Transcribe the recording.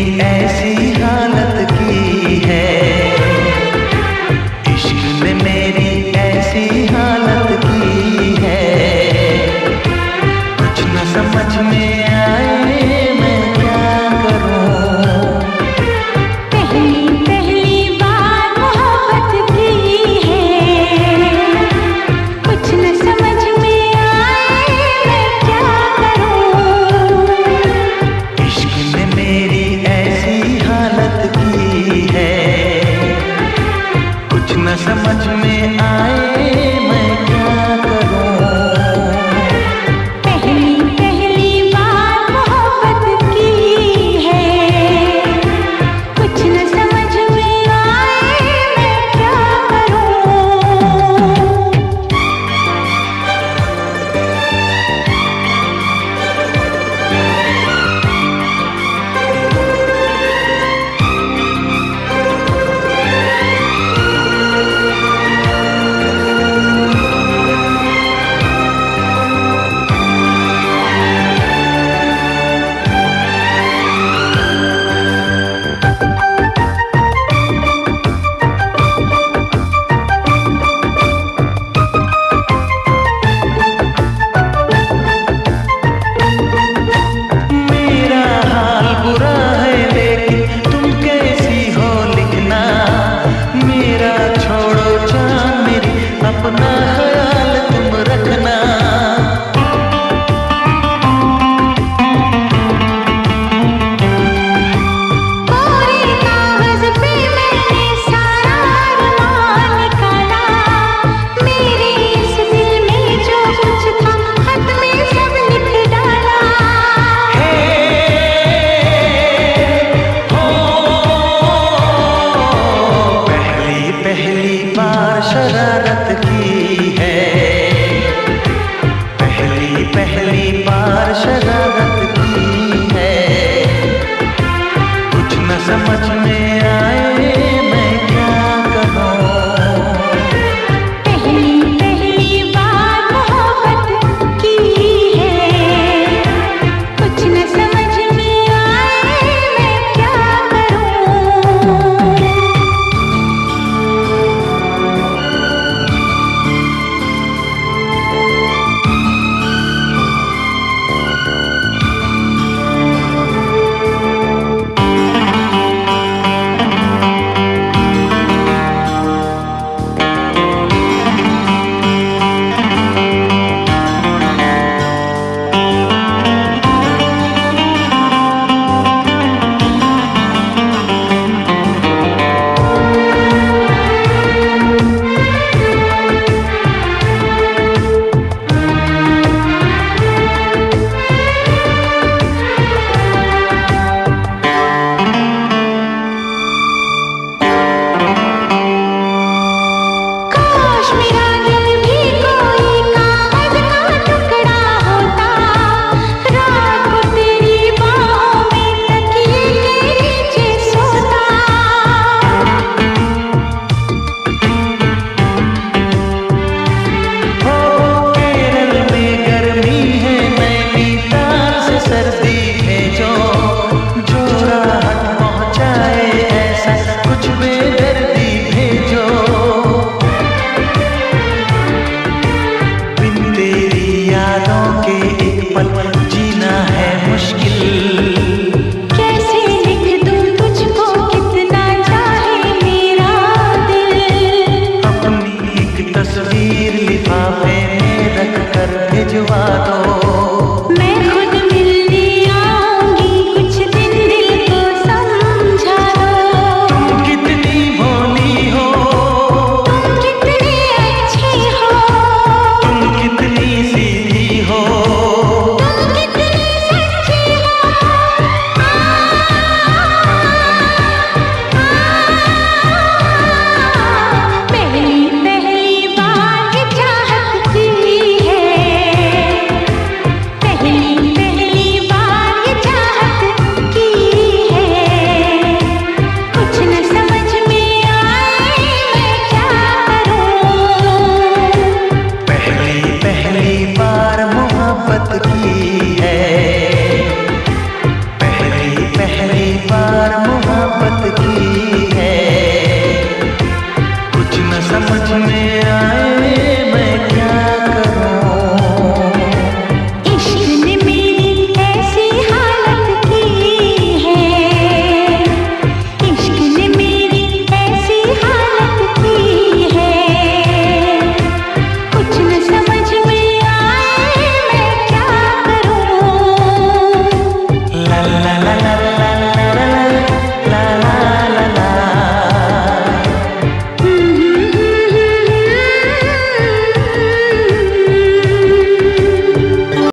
Hey. end. शरारत की है। पहली पहली बार शरारत की है। कुछ न समझ में